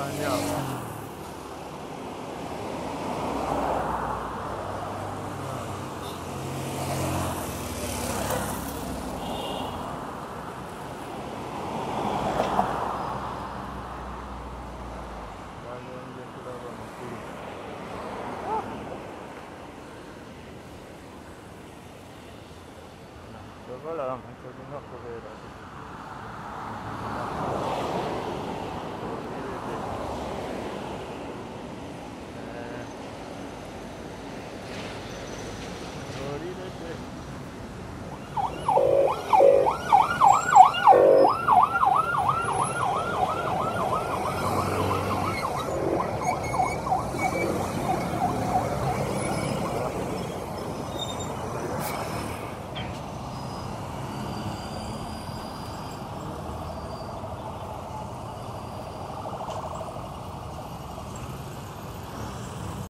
find out. Voilà, maintenant je vais me Morire te.